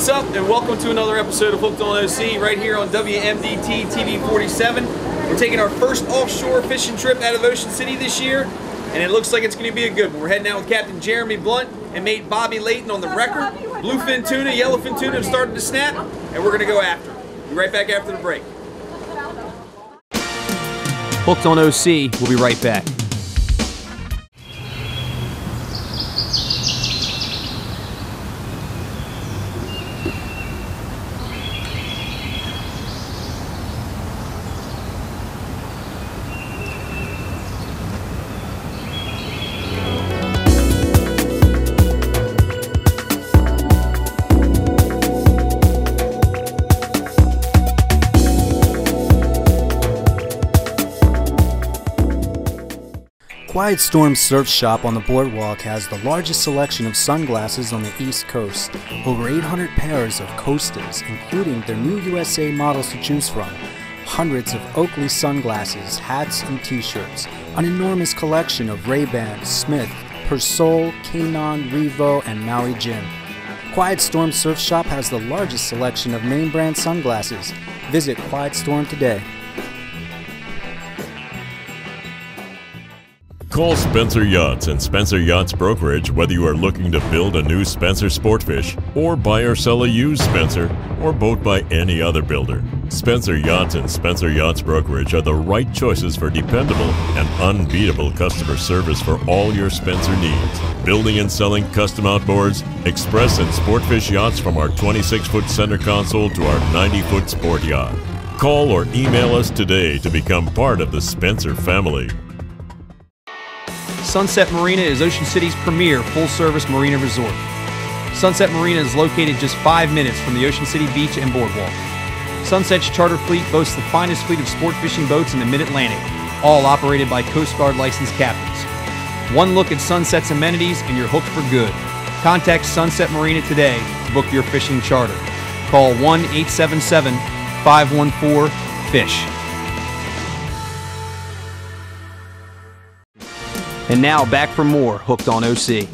Hey guys, what's up? And welcome to another episode of Hooked on OC right here on WMDT TV 47. We're taking our first offshore fishing trip out of Ocean City this year, and it looks like it's going to be a good one. We're heading out with Captain Jeremy Blunt and mate Bobby Layton on the Wrecker. Bluefin tuna, yellowfin tuna have started to snap, and we're going to go after. Be right back after the break. Hooked on OC, we'll be right back. Quiet Storm Surf Shop on the Boardwalk has the largest selection of sunglasses on the East Coast. Over 800 pairs of Costas, including their new USA models to choose from. Hundreds of Oakley sunglasses, hats, and t-shirts. An enormous collection of Ray-Ban, Smith, Persol, Kaenon, Revo, and Maui Jim. Quiet Storm Surf Shop has the largest selection of name brand sunglasses. Visit Quiet Storm today. Call Spencer Yachts and Spencer Yachts Brokerage whether you are looking to build a new Spencer Sportfish or buy or sell a used Spencer or boat by any other builder. Spencer Yachts and Spencer Yachts Brokerage are the right choices for dependable and unbeatable customer service for all your Spencer needs. Building and selling custom outboards, express and sportfish yachts from our 26 foot center console to our 90 foot sport yacht. Call or email us today to become part of the Spencer family. Sunset Marina is Ocean City's premier full service marina resort. Sunset Marina is located just five minutes from the Ocean City beach and boardwalk. Sunset's charter fleet boasts the finest fleet of sport fishing boats in the mid Atlantic, all operated by Coast Guard licensed captains. One look at Sunset's amenities and you're hooked for good. Contact Sunset Marina today to book your fishing charter. Call 1 877 514 FISH. And now back for more Hooked on OC.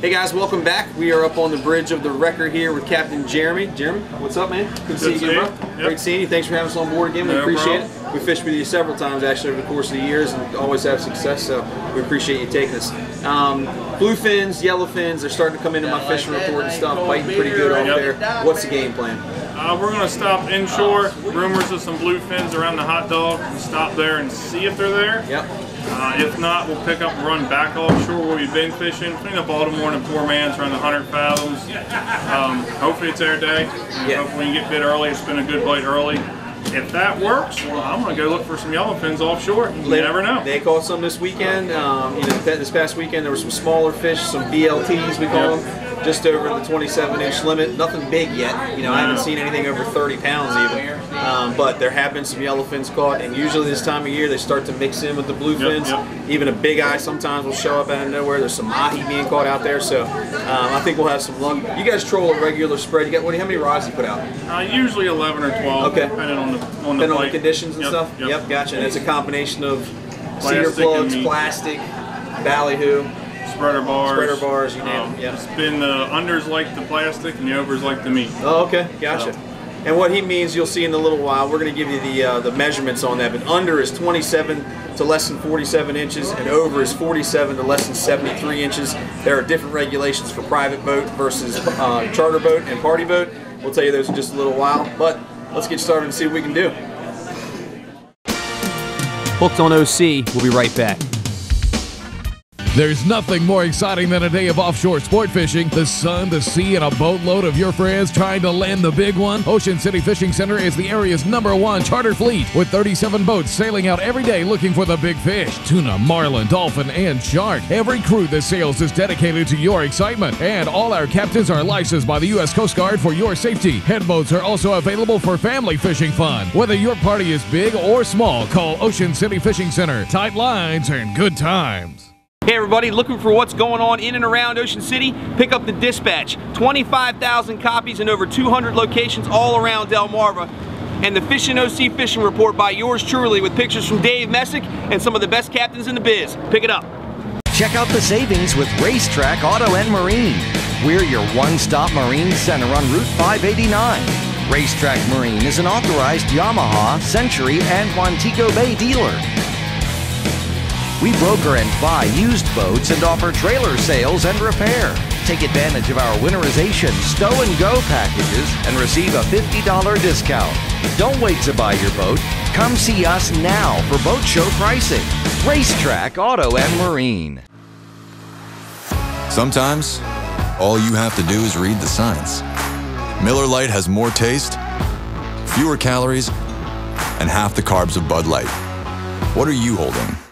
Hey guys, welcome back. We are up on the bridge of the wrecker here with Captain Jeremy. Jeremy, what's up, man? Good to see you again, bro. Yep. Great seeing you. Thanks for having us on board again. We No appreciate problem. it. We fished with you several times actually over the course of the years and always have success, so we appreciate you taking us. Um, bluefins, yellowfins, they're starting to come into my fishing report and stuff, biting pretty good off Yep. there. What's the game plan? Uh, we're going to stop inshore. Rumors of some bluefins around the hot dog. Stop there and see if they're there. Yep. Uh, if not, we'll pick up and run back offshore where we've been fishing. Clean up Baltimore and the Poor Man's around the 100 fathoms. Um, hopefully it's their day. And Yeah. Hopefully we can get bit early. It's been a good bite early. If that works, well, I'm going to go look for some yellowfins offshore. You never know. They caught some this weekend. Um, you know, this past weekend there were some smaller fish, some BLTs we call Yep. them, just over the 27 inch limit. Nothing big yet. You know, I haven't seen anything over 30 pounds even. Um, but there have been some yellowfins caught, and usually this time of year they start to mix in with the bluefins. yep. Even a big eye sometimes will show up out of nowhere. There's some mahi being caught out there, so um, I think we'll have some luck. You guys troll a regular spread. You got what? How many rods you put out? Uh, usually 11 or 12, Okay. depending on the on the, Depending on the conditions and Yep, stuff. Yep. gotcha. And it's a combination of cedar plugs, plastic, ballyhoo. Spreader bars. Spreader bars, you name Um, it, yeah. It's been the unders like the plastic and the overs like the meat. Oh, okay, gotcha. So- And what he means, you'll see in a little while. We're going to give you the uh, the measurements on that. But under is 27 to less than 47 inches, and over is 47 to less than 73 inches. There are different regulations for private boat versus uh, charter boat and party boat. We'll tell you those in just a little while. But let's get started and see what we can do. Hooked on OC. We'll be right back. There's nothing more exciting than a day of offshore sport fishing. The sun, the sea, and a boatload of your friends trying to land the big one. Ocean City Fishing Center is the area's number one charter fleet with 37 boats sailing out every day looking for the big fish tuna, marlin, dolphin, and shark. Every crew that sails is dedicated to your excitement, and all our captains are licensed by the U.S. Coast Guard for your safety. Head boats are also available for family fishing fun. Whether your party is big or small, call Ocean City Fishing Center. Tight lines and good times. Hey everybody, looking for what's going on in and around Ocean City? Pick up the Dispatch. 25,000 copies in over 200 locations all around Delmarva. And the Fish in OC Fishing Report by yours truly with pictures from Dave Messick and some of the best captains in the biz. Pick it up. Check out the savings with Racetrack Auto and Marine. We're your one-stop marine center on Route 589. Racetrack Marine is an authorized Yamaha, Century, and Montego Bay dealer. We broker and buy used boats and offer trailer sales and repair. Take advantage of our winterization stow and go packages and receive a $50 discount. Don't wait to buy your boat. Come see us now for boat show pricing. Racetrack Auto and Marine. Sometimes, all you have to do is read the signs. Miller Lite has more taste, fewer calories, and half the carbs of Bud Light. What are you holding?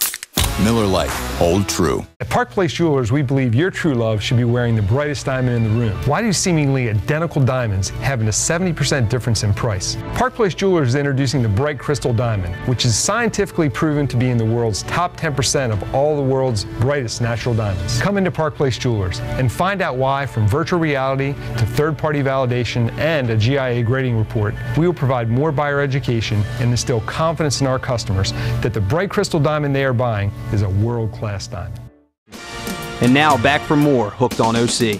Miller Lite, hold true. At Park Place Jewelers, we believe your true love should be wearing the brightest diamond in the room. Why do seemingly identical diamonds have a 70% difference in price? Park Place Jewelers is introducing the Bright Crystal Diamond, which is scientifically proven to be in the world's top 10% of all the world's brightest natural diamonds. Come into Park Place Jewelers and find out why from virtual reality to third-party validation and a GIA grading report, we will provide more buyer education and instill confidence in our customers that the Bright Crystal Diamond they are buying is a world-class diamond. And now back for more Hooked on OC.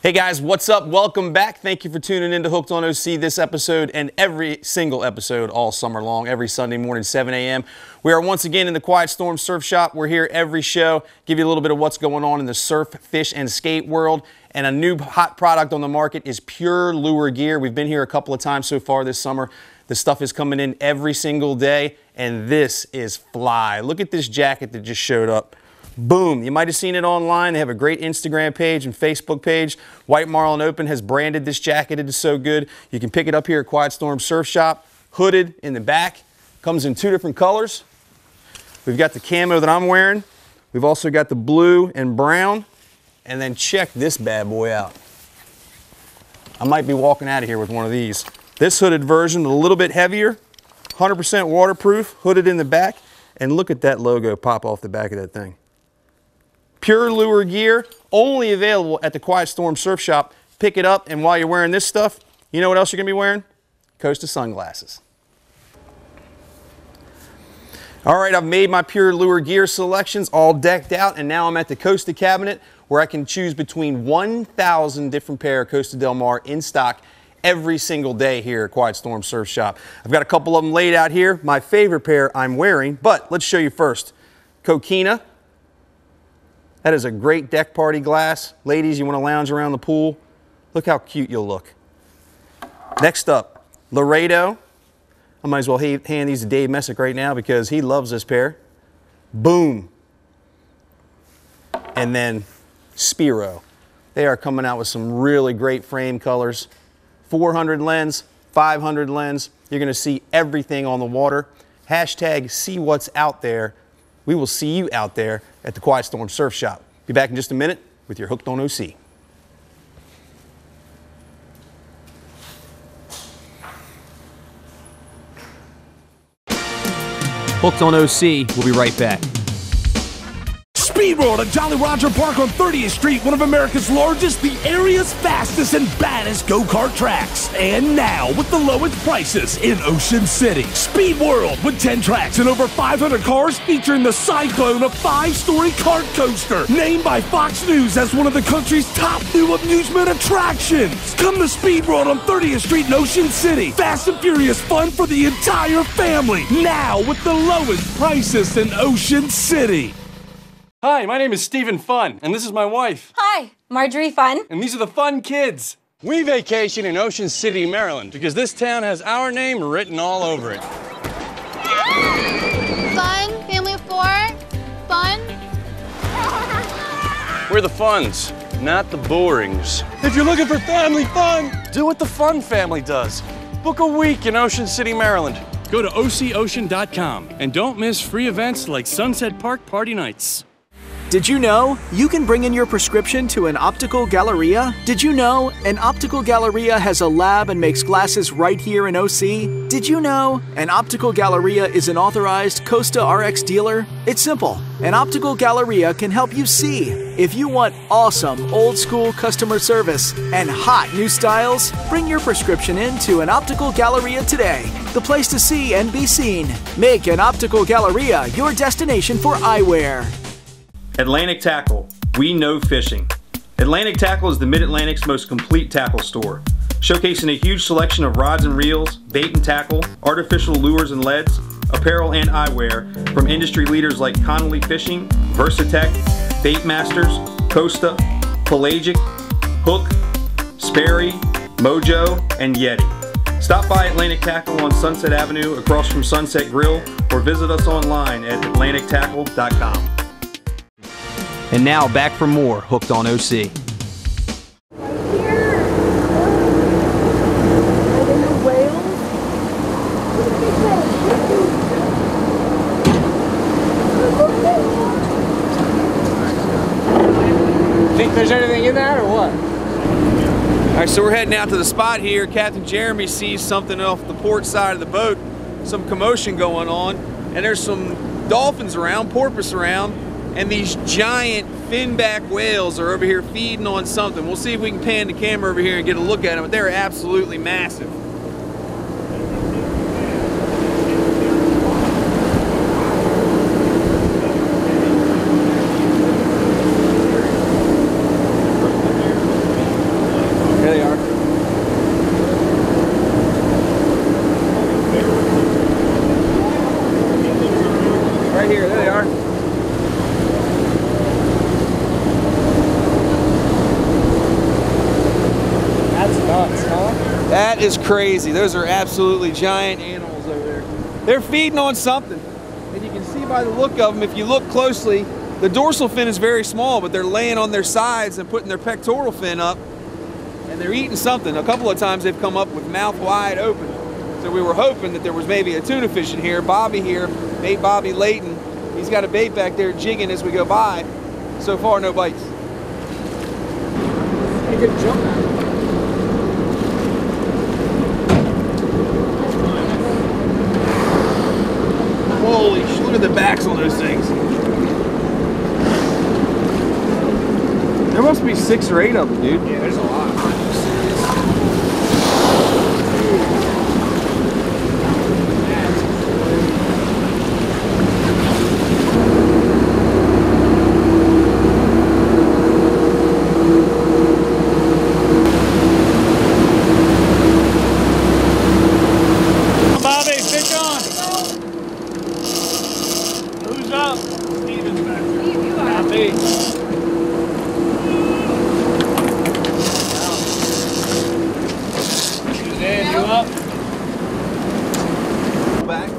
Hey guys, what's up? Welcome back. Thank you for tuning in to Hooked on OC this episode and every single episode all summer long, every Sunday morning, 7 a.m. We are once again in the Quiet Storm Surf Shop. We're here every show, give you a little bit of what's going on in the surf, fish, and skate world. And a new hot product on the market is Pure Lure Gear. We've been here a couple of times so far this summer. The stuff is coming in every single day, and this is fly. Look at this jacket that just showed up. Boom. You might have seen it online. They have a great Instagram page and Facebook page. White Marlin Open has branded this jacket. It is so good. You can pick it up here at Quiet Storm Surf Shop. Hooded in the back. Comes in two different colors. We've got the camo that I'm wearing. We've also got the blue and brown. And then check this bad boy out. I might be walking out of here with one of these. This hooded version, a little bit heavier, 100% waterproof, hooded in the back. And look at that logo pop off the back of that thing. Pure lure gear, only available at the Quiet Storm Surf Shop. Pick it up, and while you're wearing this stuff, you know what else you're gonna be wearing? Costa sunglasses. All right, I've made my Pure Lure gear selections all decked out, and now I'm at the Costa cabinet where I can choose between 1,000 different pair of Costa Del Mar in stock every single day here at Quiet Storm Surf Shop. I've got a couple of them laid out here. My favorite pair I'm wearing, but let's show you first. Coquina that is a great deck party glass. Ladies, you want to lounge around the pool? Look how cute you'll look. Next up, Loreto. I might as well hand these to Dave Messick right now because he loves this pair. Boom. And then Spearo. They are coming out with some really great frame colors. 400 lens, 500 lens. You're going to see everything on the water. Hashtag see what's out there we will see you out there at the Quiet Storm Surf Shop. Be back in just a minute with your Hooked on OC. Hooked on OC, we'll be right back. Speed World at Jolly Roger Park on 30th Street, one of America's largest, the area's fastest and baddest go-kart tracks. And now, with the lowest prices in Ocean City. Speed World with 10 tracks and over 500 cars featuring the Cyclone, a five-story kart coaster. Named by Fox News as one of the country's top new amusement attractions. Come to Speed World on 30th Street in Ocean City. Fast and furious fun for the entire family. Now, with the lowest prices in Ocean City. Hi, my name is Stephen Fun, and this is my wife. Hi, Marjorie Fun. And these are the Fun Kids. We vacation in Ocean City, Maryland, because this town has our name written all over it. Fun, family of four, fun. We're the Funs, not the Borings. If you're looking for family fun, do what the Fun family does. Book a week in Ocean City, Maryland. Go to OCOcean.com and don't miss free events like Sunset Park Party Nights. Did you know you can bring in your prescription to an optical galleria? Did you know an optical galleria has a lab and makes glasses right here in OC? Did you know an optical galleria is an authorized Costa RX dealer? It's simple. An optical galleria can help you see. If you want awesome old school customer service and hot new styles, bring your prescription in to an optical galleria today. The place to see and be seen. Make an optical galleria your destination for eyewear. Atlantic Tackle, we know fishing. Atlantic Tackle is the Mid-Atlantic's most complete tackle store, showcasing a huge selection of rods and reels, bait and tackle, artificial lures and leads, apparel and eyewear from industry leaders like Connolly Fishing, Versatech, Bait Masters, Costa, Pelagic, Hook, Sperry, Mojo, and Yeti. Stop by Atlantic Tackle on Sunset Avenue across from Sunset Grill or visit us online at atlantictackle.com. And now back for more Hooked on OC. Think there's anything in that or what? All right, so we're heading out to the spot here. Captain Jeremy sees something off the port side of the boat, some commotion going on, and there's some dolphins around, porpoise around, and these giant finback whales are over here feeding on something. We'll see if we can pan the camera over here and get a look at them, but they're absolutely massive. There they are. Right here, there they are. That's nuts, huh? That is crazy. Those are absolutely giant animals over there. They're feeding on something. And you can see by the look of them, if you look closely, the dorsal fin is very small, but they're laying on their sides and putting their pectoral fin up, and they're eating something. A couple of times they've come up with mouth wide open. So we were hoping that there was maybe a tuna fish in here. Bobby here, mate Bobby Layton, he's got a bait back there jigging as we go by. So far, no bites. Pretty good jump at it. Holy sh! Look the backs on those things. There must be six or eight of them, dude. Yeah, there's a lot. Bobby, fish on. Who's up? Steven's back there. Not me. Dan, you up? Pull back,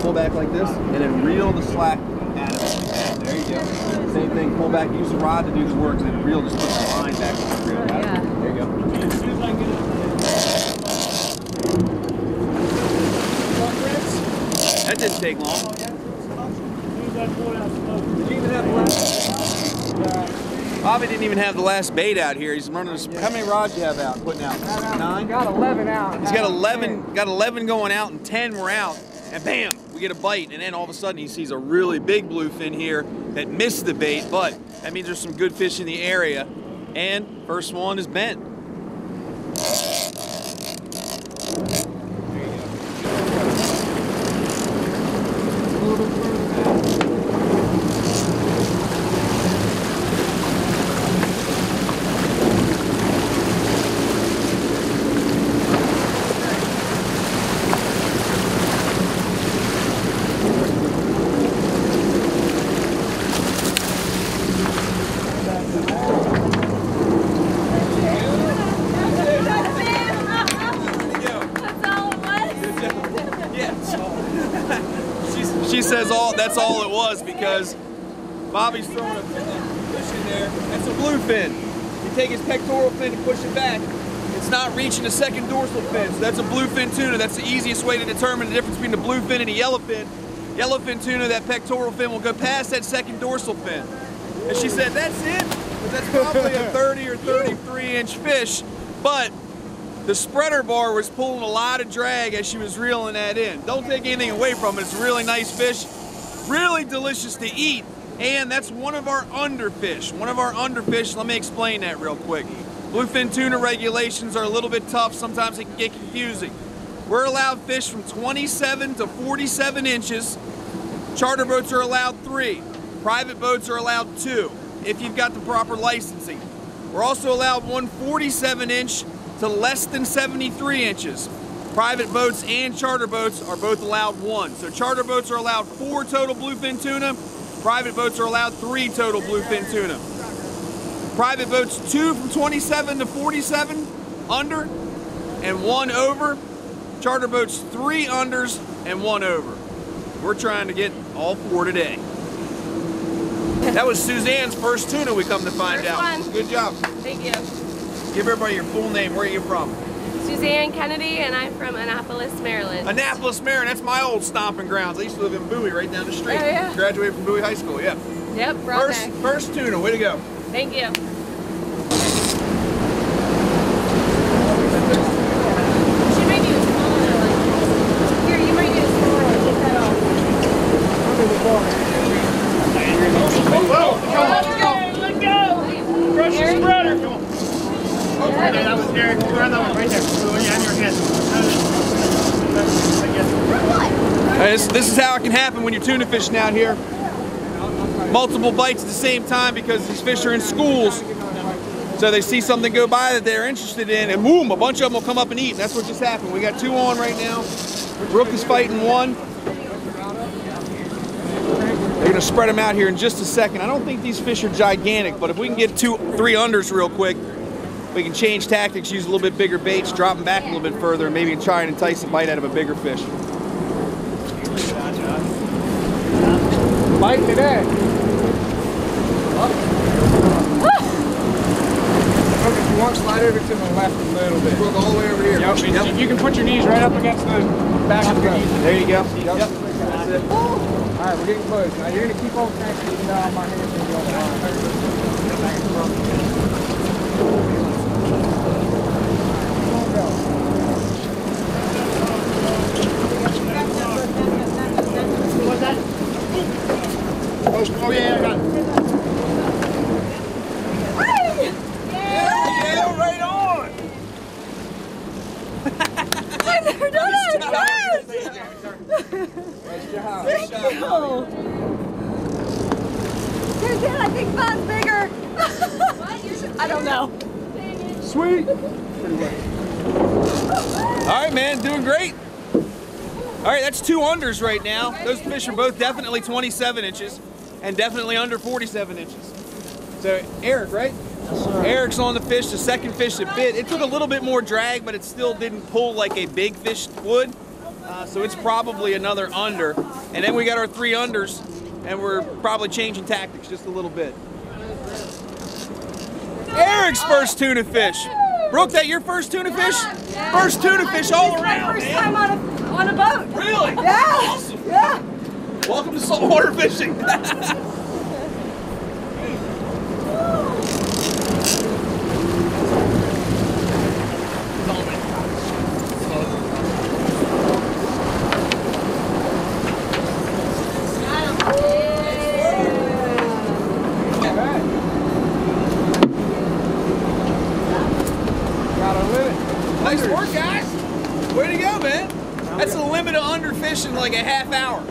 pull back like this, and then reel the slack out of it. There you go. Same thing, pull back, use the rod to do the work, and then reel, just put the line back on the reel. Got it? There you go. As soon as I get it. That didn't take long. As soon as I pull it out, smoke. Did you even have the last? Bobby didn't even have the last bait out here. He's running. How many rods do you have out? Putting out nine. Got 11 out. He's got 11. Got 11 going out, and 10 were out. And bam, we get a bite. And then all of a sudden, he sees a really big bluefin here that missed the bait. But that means there's some good fish in the area. And first one is bent. She's, she says all that's all it was because Bobby's throwing a fish in there. That's a bluefin. You take his pectoral fin and push it back. It's not reaching the second dorsal fin. So that's a bluefin tuna. That's the easiest way to determine the difference between a bluefin and a yellowfin. Yellowfin tuna, that pectoral fin will go past that second dorsal fin. And she said, that's it? But that's probably a 30 or 33 inch fish. But the spreader bar was pulling a lot of drag as she was reeling that in. Don't take anything away from it. It's a really nice fish, really delicious to eat. And that's one of our underfish. One of our underfish, let me explain that real quick. Bluefin tuna regulations are a little bit tough. Sometimes it can get confusing. We're allowed fish from 27 to 47 inches. Charter boats are allowed three. Private boats are allowed two if you've got the proper licensing. We're also allowed one 47 inch to less than 73 inches. Private boats and charter boats are both allowed one. So charter boats are allowed four total bluefin tuna. Private boats are allowed three total bluefin tuna. Private boats two from 27 to 47 under and one over. Charter boats three unders and one over. We're trying to get all four today. That was Suzanne's first tuna we come to find First out. one. Good job. Thank you. Give everybody your full name. Where are you from? Suzanne Kennedy, and I'm from Annapolis, Maryland. Annapolis, Maryland. That's my old stomping grounds. I used to live in Bowie, right down the street. Oh, yeah. Graduated from Bowie High School. Yeah. Yep, we're First, there. first tuna. Way to go. Thank you. She might do a smaller, like- Here, you might do a smaller one. Take that off. Let go! Crush the spreader! Come on. Oh, right there, that was Derek. Grab that one right there. The one you have in your hand. Hey, this, this is how it can happen when you're tuna fishing out here. Multiple bites at the same time because these fish are in schools. So they see something go by that they're interested in, and boom, a bunch of them will come up and eat. And that's what just happened. We got two on right now. Brooke is fighting one. They're gonna spread them out here in just a second. I don't think these fish are gigantic, but if we can get two, three unders real quick, we can change tactics, use a little bit bigger baits, drop them back a little bit further, and maybe try and entice a bite out of a bigger fish. Bite today. Look, if you want, slide over to the left a little bit. Look all the way over here. Yep. Yep. You can put your knees right up against the back of the boat. There you go. Yep. That's it. All right, we're getting close. Now you're gonna keep on cranking even though my hands are going Yeah, I got it. Yeah, right on. I've never done it. Yes. Thank you. Susan, I think mine's bigger. I don't know. Sweet. All right, man, doing great. All right, that's two unders right now. Those fish are both definitely 27 inches and definitely under 47 inches. So Eric, right? Yes, Eric's on the fish, the second fish that bit. It took a little bit more drag, but it still didn't pull like a big fish would. Uh, so it's probably another under. And then we got our three unders, and we're probably changing tactics just a little bit. Eric's first tuna fish. Brooke, that your first tuna fish? First tuna fish all around. First man. time on a on a boat. Really? Yeah. Awesome. Yeah. Welcome to saltwater fishing. Got a limit. nice work, guys. Way to go, man. That's the limit of underfishing in like a half hour.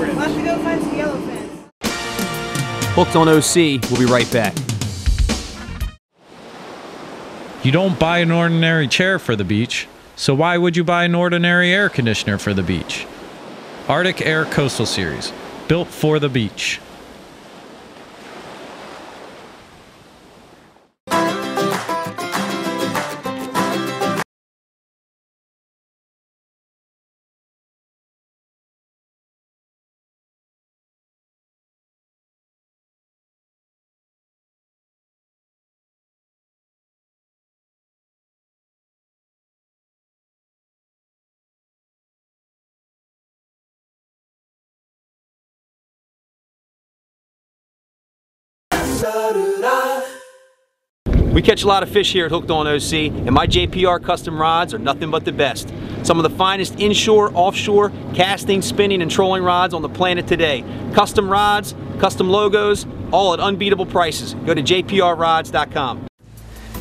We'll have to go find some yellowfin. Hooked on OC, we'll be right back. You don't buy an ordinary chair for the beach, so why would you buy an ordinary air conditioner for the beach? Arctic Air Coastal Series, built for the beach. We catch a lot of fish here at Hooked on OC, and my JPR custom rods are nothing but the best. Some of the finest inshore, offshore, casting, spinning, and trolling rods on the planet today. Custom rods, custom logos, all at unbeatable prices. Go to jprrods.com.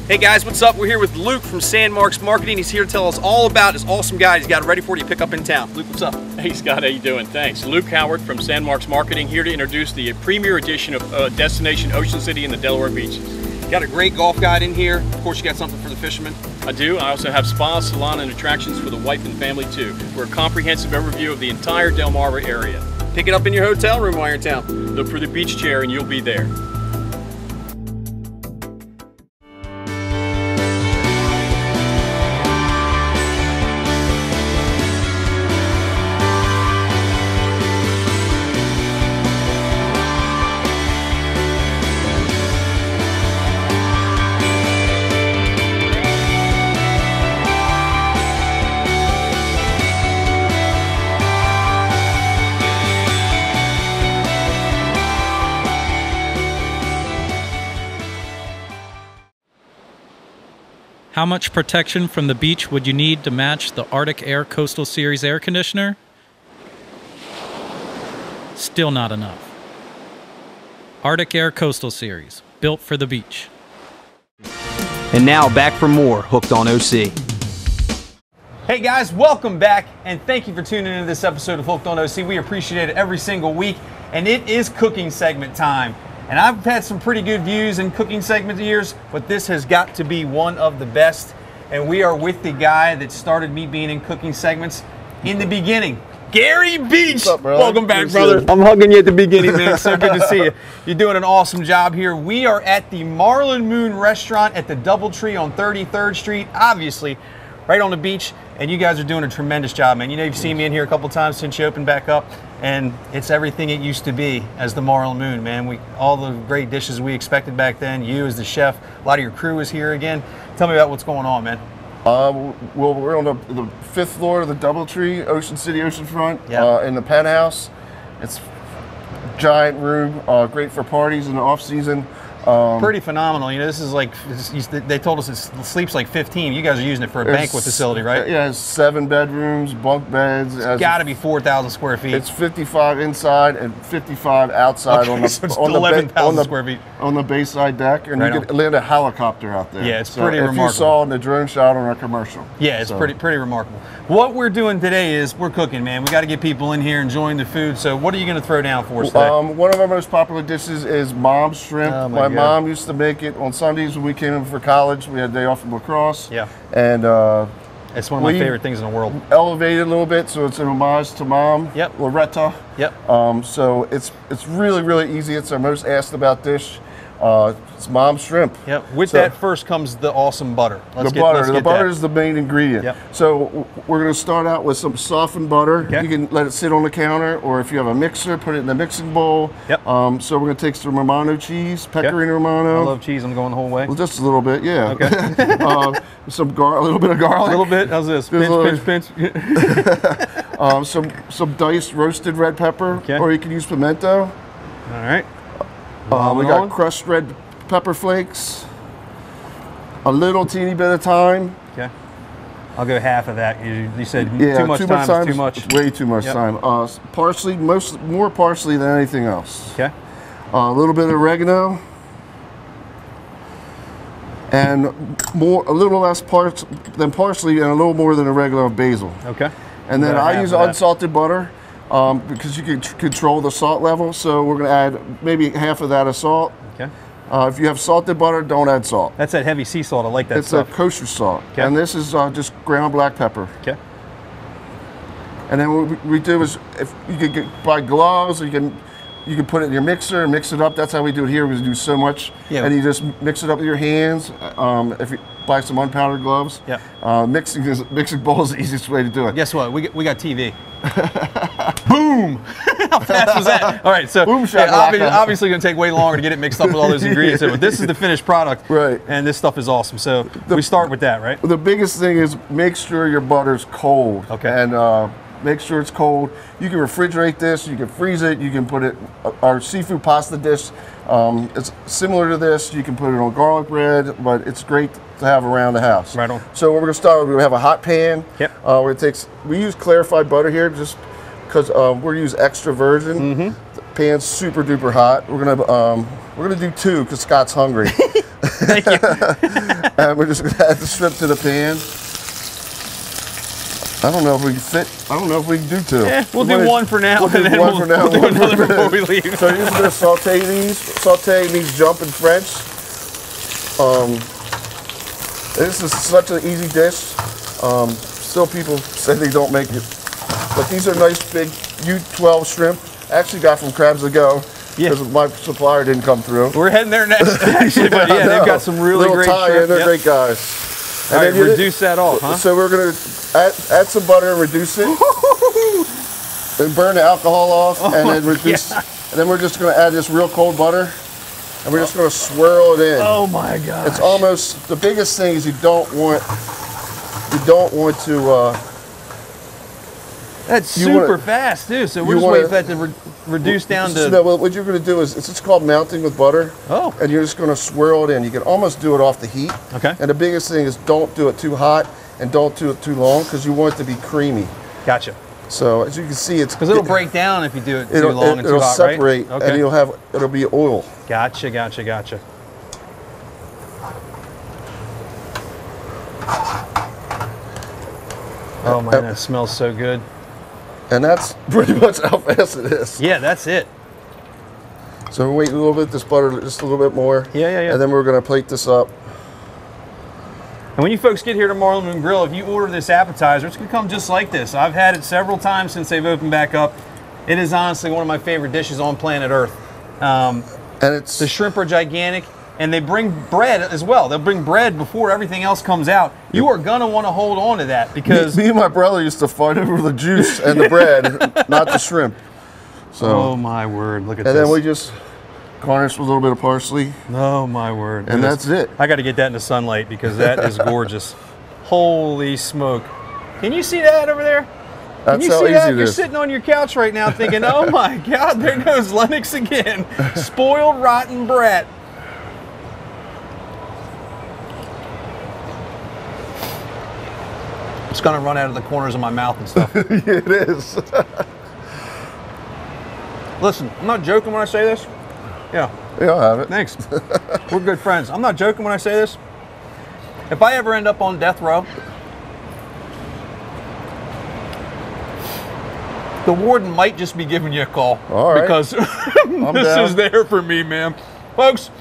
Hey guys, what's up? We're here with Luke from Sandmarks Marketing. He's here to tell us all about his awesome guy he's got it ready for you to pick up in town. Luke, what's up? Hey Scott, how you doing? Thanks. Luke Howard from Sandmarks Marketing here to introduce the premier edition of uh, Destination Ocean City in the Delaware Beaches. Got a great golf guide in here. Of course, you got something for the fishermen. I do. I also have spa, salon, and attractions for the wife and family too. For a comprehensive overview of the entire Delmarva area. Pick it up in your hotel room while you're in town. Look for the beach chair and you'll be there. How much protection from the beach would you need to match the Arctic Air Coastal Series air conditioner? Still not enough. Arctic Air Coastal Series, built for the beach. And now back for more Hooked on OC. Hey guys, welcome back and thank you for tuning into this episode of Hooked on OC. We appreciate it every single week and it is cooking segment time. And I've had some pretty good views in cooking segment years, but this has got to be one of the best. And we are with the guy that started me being in cooking segments in the beginning. Gary Beach. up. Welcome back, Good brother. I'm hugging you at the beginning, man. So good to see you. You're doing an awesome job here. We are at the Marlin Moon Restaurant at the Doubletree on 33rd Street, obviously, right on the beach. And you guys are doing a tremendous job, man. You know, you've seen me in here a couple times since you opened back up, and it's everything it used to be as the Marlin Moon, man. We all the great dishes we expected back then. You as the chef, a lot of your crew is here again. Tell me about what's going on, man. Uh, well, we're on the, the fifth floor of the DoubleTree, Ocean City Oceanfront, Yeah. uh, in the penthouse. It's giant room, uh, great for parties in the off season. Um, Pretty phenomenal. You know, this is like they told us it sleeps like 15. You guys are using it for a banquet facility, right? Yeah, it has seven bedrooms, bunk beds. It has- Got to be 4,000 square feet. It's 55 inside and 55 outside Okay, on the so it's on the, ba- 11,000 on the- square feet. on the bayside deck, and Right you can land a helicopter out there. Yeah, it's So pretty if remarkable. you saw in the drone shot on our commercial. Yeah, it's So- pretty pretty remarkable. What we're doing today is we're cooking, man. We got to get people in here enjoying the food. So, what are you going to throw down for us today? Um, one of our most popular dishes is mom shrimp. Oh, my. Mom used to make it on Sundays when we came in for college. We had a day off from lacrosse. Yeah. And uh, it's one of my favorite things in the world. Elevated a little bit, so it's an homage to mom. Yep. Loretta. Yep. Um, so it's it's really really easy. It's our most asked about dish. Uh, it's mom shrimp. Yep. With So- that first comes the awesome butter. Let's the get, butter. The butter that. is the main ingredient. Yep. So we're going to start out with some softened butter. You can let it sit on the counter, or if you have a mixer, put it in the mixing bowl. Yep. Um, so we're going to take some Romano cheese, Pecorino I Romano. love cheese. I'm going the whole way. Well, just a little bit, yeah. Okay. um, some gar- a little bit of garlic. A little bit. How's this? Pinch, little- pinch, pinch. um, some some diced roasted red pepper, or you can use pimento. All right. Um, we got crushed red pepper flakes. A little teeny bit of thyme. Okay. I'll go half of that. You, you said Yeah, too much time is too much. Way too much Yep. time. Uh, parsley, most more parsley than anything else. Okay. Uh, a little bit of oregano. And more, a little less pars- than parsley, and a little more than oregano of basil. Okay. And then I use unsalted butter um, because you can control the salt level. So we're going to add maybe half of that of salt. Okay. Uh, if you have salted butter, don't add salt. That's that heavy sea salt. I like that it's stuff. a kosher salt. Okay. And this is uh, just ground black pepper. Okay. And then what we- we do is if you can get, buy gloves, or you can you can put it in your mixer and mix it up. That's how we do it here. We do so much. Yeah. And you just mix it up with your hands. Um, if you buy some unpowdered gloves. Yeah. Uh, mixing is mixing bowl is the easiest way to do it. Guess what? We got, we got TV. Boom! How fast was that? All right, so Boom yeah, obviously, obviously going to take way longer to get it mixed up with all those ingredients. But this is the finished product, right? And this stuff is awesome. So we start with that, right? The biggest thing is make sure your butter's cold. Okay. And uh, make sure it's cold. You can refrigerate this. You can freeze it. You can put it. Our seafood pasta dish. Um, it's similar to this. You can put it on garlic bread, but it's great to have around the house. Right on. So we're gonna start. with We have a hot pan. Yep. Uh, where it takes. We use clarified butter here just because um, we're use extra virgin. Mm-hmm. The pan's super duper hot. We're gonna um, we're gonna do two because Scott's hungry. Thank you. and we're just gonna add the shrimp to the pan. I don't know if we can fit. I don't know if we can do two. Yeah, we'll We do one for now, We'll do and then one we'll- for now. we'll do one for another before we leave. So you're just gonna saute these, saute these jumping French. Um, this is such an easy dish. Um, still, people say they don't make it, but these are nice big U12 shrimp. I actually, got from Crabs to Go. Because my supplier didn't come through. We're heading there next, actually, but yeah, they've got some really Little great tie shrimp. in, They're Yep. great guys. All right, reduce that off, huh? So we're gonna add, add some butter and reduce it, and burn the alcohol off, Oh and then reduce, God. and then we're just gonna add this real cold butter, and we're just gonna swirl it in. Oh my god! It's almost the biggest thing is you don't want you don't want to. Uh, That's super wanna- fast too. So we're just wanna- waiting for that to re- reduce down to. No, what you're going to do is it's just called melting with butter. Oh. And you're just going to swirl it in. You can almost do it off the heat. Okay. And the biggest thing is don't do it too hot and don't do it too long because you want it to be creamy. Gotcha. So as you can see, it's Because it'll break down if you do it too It'll, long and it'll too hot, separate right? Okay. and you'll have it'll be oil. Gotcha, gotcha, gotcha. Oh man, that smells so good. And that's pretty much how fast it is. Yeah, that's it. So we wait a little bit, this butter just a little bit more. Yeah, yeah, yeah. And then we're going to plate this up. And when you folks get here to Marlin Moon Grill, if you order this appetizer, it's gonna come just like this. I've had it several times since they've opened back up. It is honestly one of my favorite dishes on planet Earth. Um, and it's the shrimp are gigantic, and they bring bread as well. They'll bring bread before everything else comes out. You are gonna want to hold on to that because me, me and my brother used to fight over the juice and the bread, not the shrimp. So Oh my word! Look at and this. then we just garnish with a little bit of parsley. Oh my word! And Look that's it. I got to get that in the sunlight because that is gorgeous. Holy smoke! Can you see that over there? Can That's you how see easy that? You're is. sitting on your couch right now thinking, "Oh my God, there goes Lenox again, spoiled, rotten brat." It's gonna run out of the corners of my mouth and stuff. it is. Listen, I'm not joking when I say this. Yeah. Yeah, I have it. Thanks. We're good friends. I'm not joking when I say this. If I ever end up on death row, the warden might just be giving you a call. All right. Because this down. is there for me, man. Folks,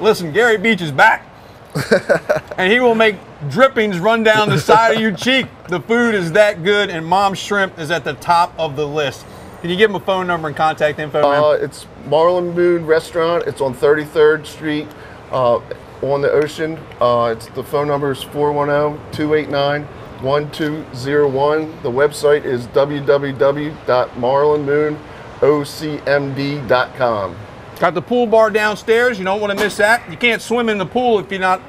listen, Gary Beach is back. and he will make drippings run down the side of your cheek. The food is that good, and Mom's Shrimp is at the top of the list. Can you give them a phone number and contact info. Uh, it's Marlin Moon Restaurant. It's on 33rd Street uh, on the ocean. Uh, it's the phone number is 410-289-1201. The website is www.marlinmoonocmd.com. Got the pool bar downstairs. You don't want to miss that. You can't swim in the pool if you're not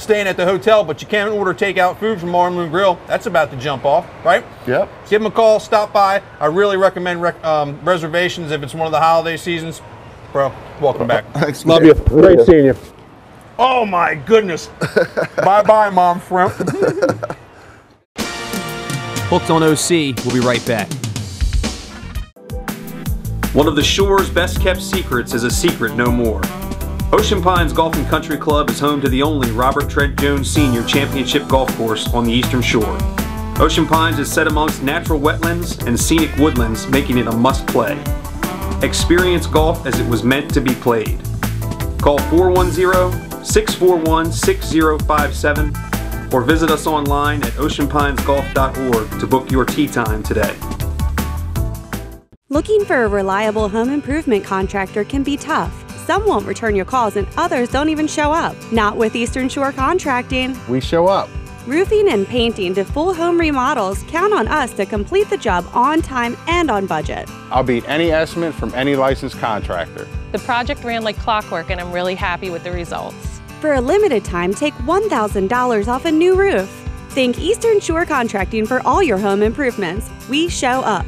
staying at the hotel, but you can order takeout food from Marlin Moon Grill. That's about to jump off, right? Yep. Give them a call. Stop by. I really recommend rec- um, reservations if it's one of the holiday seasons. Bro, welcome back. Thanks, Love man. you. Great seeing you. Oh my goodness. bye bye, Mom Shrimp. Hooked on OC, we'll be right back. One of the shore's best kept secrets is a secret no more. Ocean Pines Golf and Country Club is home to the only Robert Trent Jones Senior Championship Golf Course on the Eastern Shore. Ocean Pines is set amongst natural wetlands and scenic woodlands, making it a must play. Experience golf as it was meant to be played. Call 410 641 6057 or visit us online at oceanpinesgolf.org to book your tee time today. Looking for a reliable home improvement contractor can be tough. Some won't return your calls and others don't even show up. Not with Eastern Shore Contracting. We show up. Roofing and painting to full home remodels, count on us to complete the job on time and on budget. I'll beat any estimate from any licensed contractor. The project ran like clockwork, and I'm really happy with the results. For a limited time, take $1,000 off a new roof. Think Eastern Shore Contracting for all your home improvements. We show up.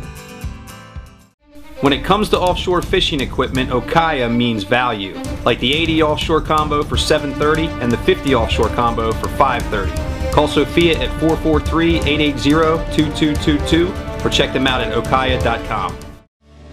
When it comes to offshore fishing equipment, Okaya means value, like the 80 offshore combo for 730 and the 50 offshore combo for 530. Call Sophia at 443-880-2222 or check them out at okaya.com.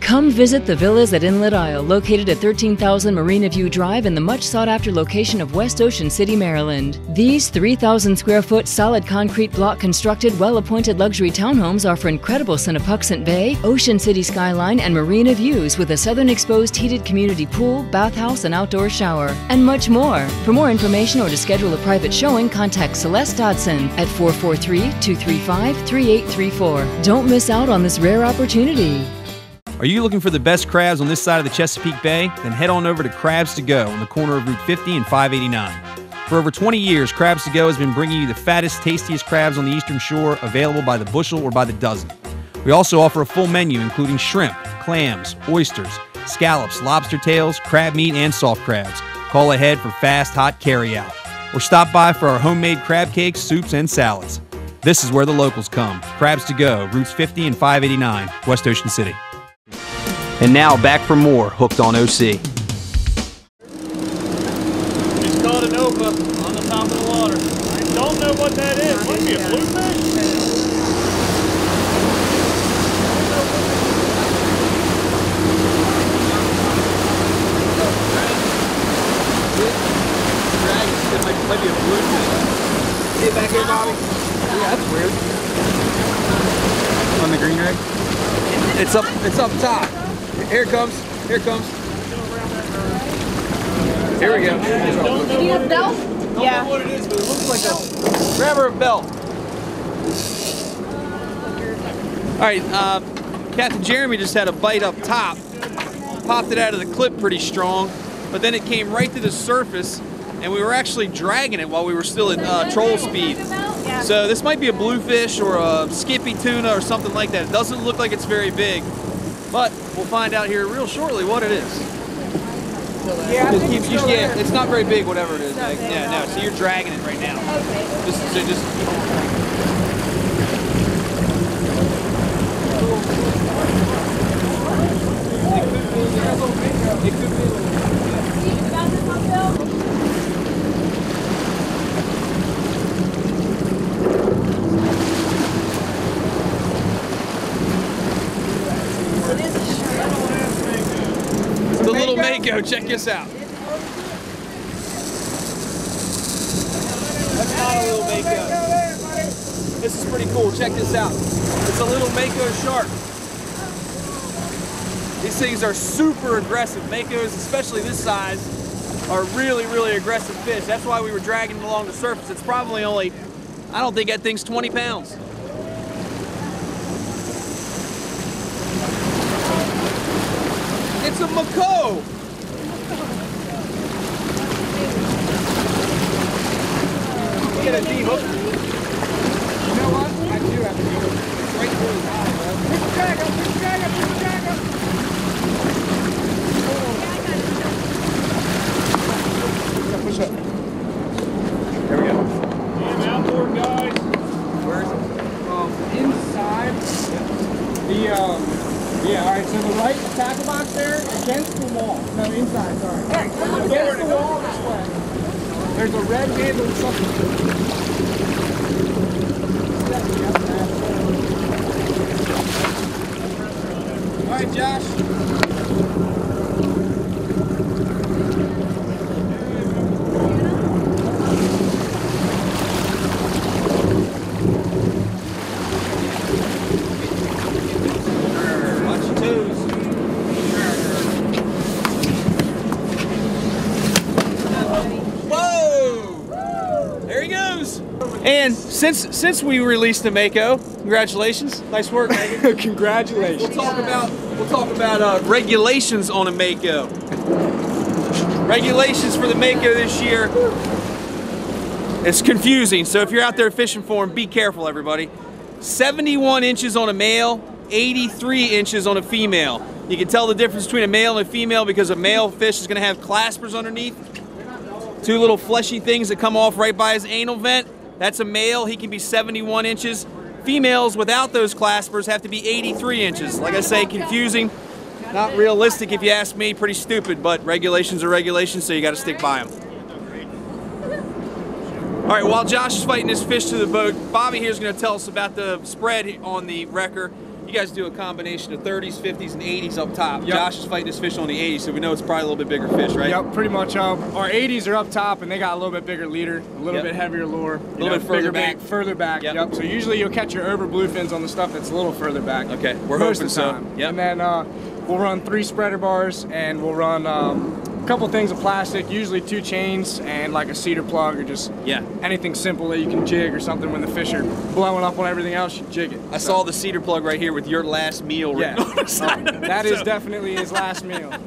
Come visit the villas at Inlet Isle, located at 13,000 Marina View Drive in the much sought after location of West Ocean City, Maryland. These 3,000 square foot solid concrete block constructed, well appointed luxury townhomes offer incredible Sinepuxent Bay, Ocean City skyline, and marina views with a southern exposed heated community pool, bathhouse, and outdoor shower, and much more. For more information or to schedule a private showing, contact Celeste Dodson at 443 235 3834. Don't miss out on this rare opportunity. Are you looking for the best crabs on this side of the Chesapeake Bay? Then head on over to Crabs to Go on the corner of Route 50 and 589. For over 20 years, Crabs to Go has been bringing you the fattest, tastiest crabs on the Eastern Shore, available by the bushel or by the dozen. We also offer a full menu including shrimp, clams, oysters, scallops, lobster tails, crab meat, and soft crabs. Call ahead for fast, hot carryout. Or stop by for our homemade crab cakes, soups, and salads. This is where the locals come. Crabs to Go, routes 50 and 589, West Ocean City. And now back for more Hooked on OC. Just caught an opa on the top of the water. I don't know what that is. Might be a bluefish. It might be a bluefish. See it back here, Bobby? Yeah, that's weird. On the green rig? It's up. It's up top. Here it comes. Here it comes. Here we go. Did you have belt? Yeah. what it is, but it looks like a grabber of belt. All right, uh, Captain Jeremy just had a bite up top. Popped it out of the clip pretty strong, but then it came right to the surface, and we were actually dragging it while we were still at uh, troll speed. So this might be a bluefish or a skippy tuna or something like that. It doesn't look like it's very big, but we'll find out here real shortly what it is. Yeah, Just keep- it's yeah, it's not very big, whatever it is. Meg. Yeah, no. So you're dragging it right now. Okay. Just, so just. The Mako. Check this out. That's not a little Mako. This is pretty cool. Check this out. It's a little Mako shark. These things are super aggressive. Makos, especially this size, are really, really aggressive fish. That's why we were dragging it along the surface. It's probably only, I don't think that thing's 20 pounds. It's a Mako. Get a D-hook. You know what? I do have a D-hook. It's right through his eye, bro. Push the up, the the we go. Outboard guys. Where is it? Um, inside the um. Yeah, all right. So the right tackle box there against the wall. No, inside. Sorry. Against the wall this way. There's a red handled something. All right, Josh. Watch your toes. Whoa! There he goes. And since since we released the Mako, congratulations, nice work, Megan. congratulations. We'll talk about we'll talk about uh, regulations on a Mako. Regulations for the Mako this year. It's confusing, so if you're out there fishing for them, be careful, everybody. 71 inches on a male, 83 inches on a female. You can tell the difference between a male and a female because a male fish is going to have claspers underneath. Two little fleshy things that come off right by his anal vent. That's a male, he can be 71 inches. Females without those claspers have to be 83 inches. Like I say, confusing, not realistic if you ask me, pretty stupid, but regulations are regulations, so you got to stick by them. All right, while Josh is fighting his fish to the boat, Bobby here is going to tell us about the spread on the wrecker. You guys do a combination of 30s, 50s, and 80s up top. Yep. Josh is fighting this fish on the 80s, so we know it's probably a little bit bigger fish, right? Yep, pretty much. Um, our 80s are up top, and they got a little bit bigger leader, a little Yep. bit heavier lure, a little bit further back. further back. Yep. So usually you'll catch your over bluefins on the stuff that's a little further back. Okay, we're most hoping of the so. time. Yep. And then uh, we'll run three spreader bars, and we'll run um, a couple things of plastic, usually two chains and like a cedar plug, or just Yeah. anything simple that you can jig or something when the fish are blowing up on everything else. You jig it. I saw the cedar plug right here with your last meal Yeah. written on the side oh, of it, That is so- definitely his last meal.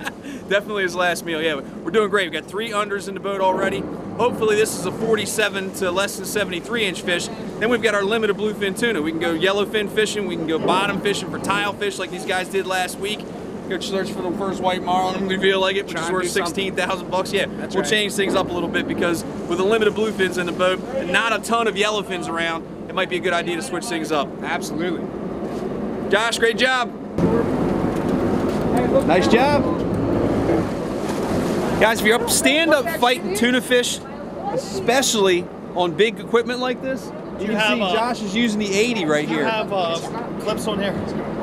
Definitely his last meal. Yeah, we're doing great. We got three unders in the boat already. Hopefully, this is a 47 to less than 73 inch fish. Then we've got our limited bluefin tuna. We can go yellowfin fishing. We can go bottom fishing for tile fish like these guys did last week. Go search for the first white marlin we feel like it, which Try is worth something. 16,000 bucks. Yeah, That's we'll right. change things up a little bit because with the limited bluefins in the boat and not a ton of yellowfins around, it might be a good idea to switch things up. Absolutely. Josh, great job. Nice job. Guys, if you're up stand up fighting tuna fish, especially on big equipment like this, you, can have, see uh, Josh is using the 80 right You here. have uh, clips on here.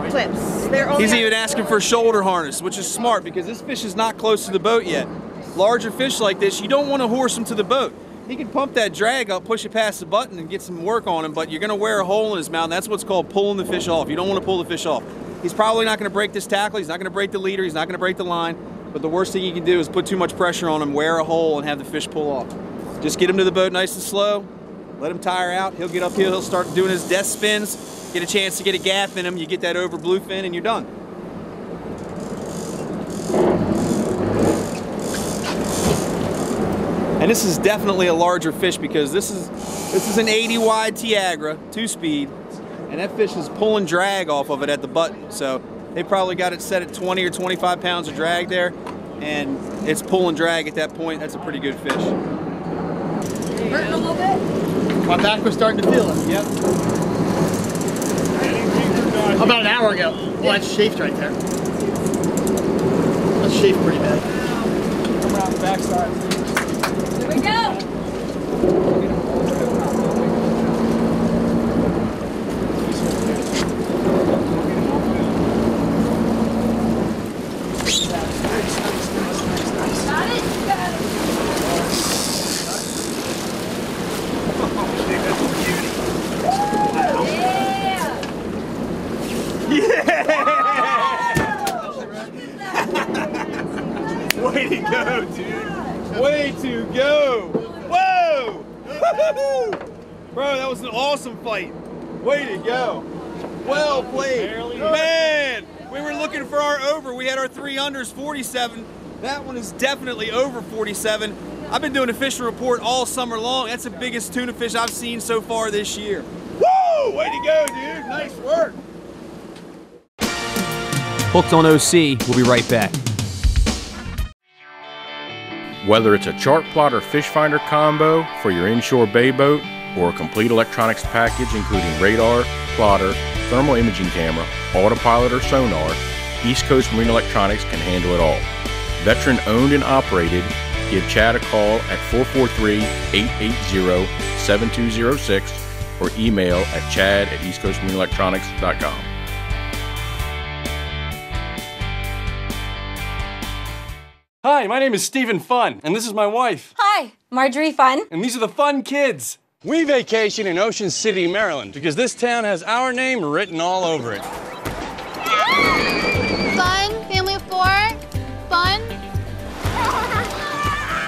Clips. They're only He's even asking for a shoulder harness, which is smart because this fish is not close to the boat yet. Larger fish like this, you don't want to horse him to the boat. He can pump that drag up, push it past the button, and get some work on him, but you're going to wear a hole in his mouth. And that's what's called pulling the fish off. You don't want to pull the fish off. He's probably not going to break this tackle. He's not going to break the leader. He's not going to break the line. But the worst thing you can do is put too much pressure on him, wear a hole, and have the fish pull off. Just get him to the boat nice and slow. Let him tire out. He'll get uphill. He'll start doing his death spins. Get a chance to get a gaff in him. You get that over bluefin, and you're done. And this is definitely a larger fish because this is this is an 80 wide Tiagra, two speed, and that fish is pulling drag off of it at the button. So they probably got it set at 20 or 25 pounds of drag there, and it's pulling drag at that point. That's a pretty good fish. hurting a little bit. My back was starting to feel it. Yep. About an hour ago. Well, that's chafed right there. That's chafed pretty bad. Come around the backside. Here we go. Got it? Got it. Way to go, dude. Way to go. Whoa. Bro, that was an awesome fight. Way to go. Well played. Man, we were looking for our over. We had our three unders 47. That one is definitely over 47. I've been doing a fishing report all summer long. That's the biggest tuna fish I've seen so far this year. Woo! Way to go, dude. Nice work. Hooked on OC, we'll be right back. Whether it's a chart plot or fish finder combo for your inshore bay boat, or a complete electronics package including radar, plotter, thermal imaging camera, autopilot, or sonar, East Coast Marine Electronics can handle it all. Veteran owned and operated, give Chad a call at 443 880 7206 or email at chad at eastcoastmarineenelectronics.com. Hi, my name is Stephen Fun, and this is my wife. Hi, Marjorie Fun. And these are the Fun Kids. We vacation in Ocean City, Maryland, because this town has our name written all over it. Fun, family of four, fun.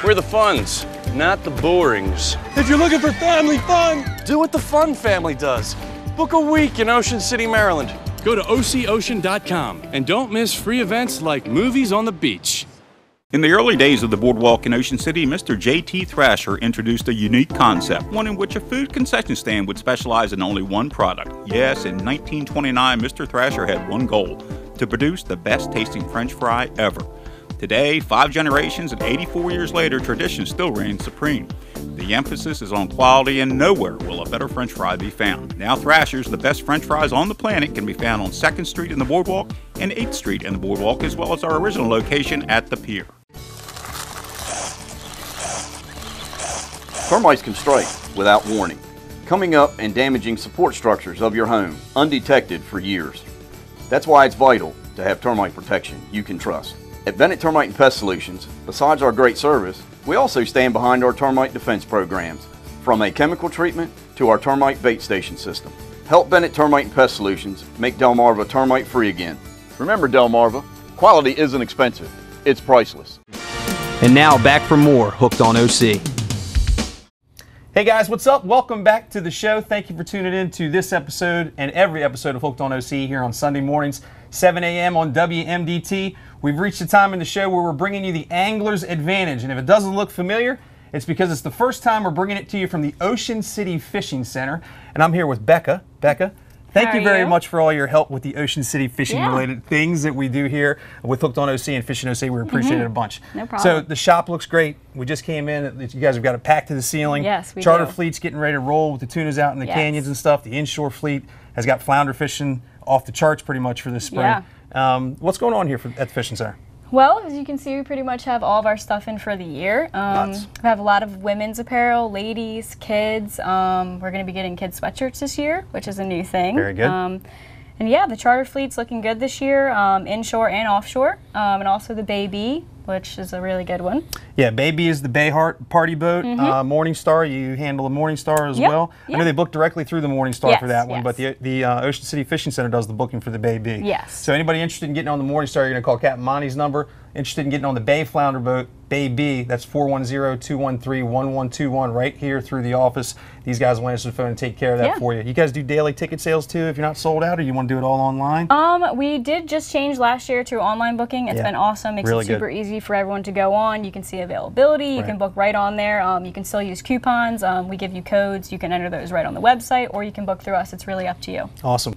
We're the Funs, not the Borings. If you're looking for family fun, do what the Fun family does. Book a week in Ocean City, Maryland. Go to OCOcean.com and don't miss free events like Movies on the Beach. In the early days of the boardwalk in Ocean City, Mr. J.T. Thrasher introduced a unique concept, one in which a food concession stand would specialize in only one product. Yes, in 1929, Mr. Thrasher had one goal to produce the best tasting French fry ever. Today, five generations and 84 years later, tradition still reigns supreme. The emphasis is on quality, and nowhere will a better French fry be found. Now, Thrasher's, the best French fries on the planet, can be found on 2nd Street in the Boardwalk and 8th Street in the Boardwalk, as well as our original location at the pier. Termites can strike without warning, coming up and damaging support structures of your home undetected for years. That's why it's vital to have termite protection you can trust. At Bennett Termite and Pest Solutions, besides our great service, we also stand behind our termite defense programs, from a chemical treatment to our termite bait station system. Help Bennett Termite and Pest Solutions make Delmarva termite free again. Remember Delmarva, quality isn't expensive, it's priceless. And now back for more Hooked on OC. Hey guys, what's up? Welcome back to the show. Thank you for tuning in to this episode and every episode of Hooked on OC here on Sunday mornings, 7 a.m. on WMDT. We've reached the time in the show where we're bringing you the Angler's Advantage. And if it doesn't look familiar, it's because it's the first time we're bringing it to you from the Ocean City Fishing Center. And I'm here with Becca. Becca, thank How you very you? much for all your help with the Ocean City fishing Yeah. related things that we do here with Hooked on OC and Fishing OC. We appreciate Mhm. it a bunch. No problem. So the shop looks great. We just came in. You guys have got it packed to the ceiling. Yes, we Charter do. fleet's getting ready to roll with the tunas out in the Yes. canyons and stuff. The inshore fleet has got flounder fishing off the charts pretty much for this spring. Yeah. Um, what's going on here for, at the fishing center? Well, as you can see, we pretty much have all of our stuff in for the year. Um, we have a lot of women's apparel, ladies, kids. Um, we're going to be getting kids sweatshirts this year, which is a new thing. Very good. Um, and yeah, the charter fleet's looking good this year, um, inshore and offshore, um, and also the baby, which is a really good one. Yeah, Baby is the Bayhart party boat. Mhm. Uh, Morningstar, you handle the Morningstar as Yep, well. I know they book directly through the Morningstar for that one, yes. but the the uh, Ocean City Fishing Center does the booking for the Baby. Yes. So anybody interested in getting on the Morningstar, you're going to call Captain Monty's number. Interested in getting on the Bay Flounder boat, Baby, that's 410-213-1121 right here through the office. These guys will answer the phone and take care of that Yeah. for you. You guys do daily ticket sales too if you're not sold out or you want to do it all online? Um, we did just change last year to online booking. It's Yeah. been awesome. Makes Really it good. super easy for everyone to go on. You can see availability. You Right. can book right on there. Um, you can still use coupons. Um, we give you codes. You can enter those right on the website, or you can book through us. It's really up to you. Awesome.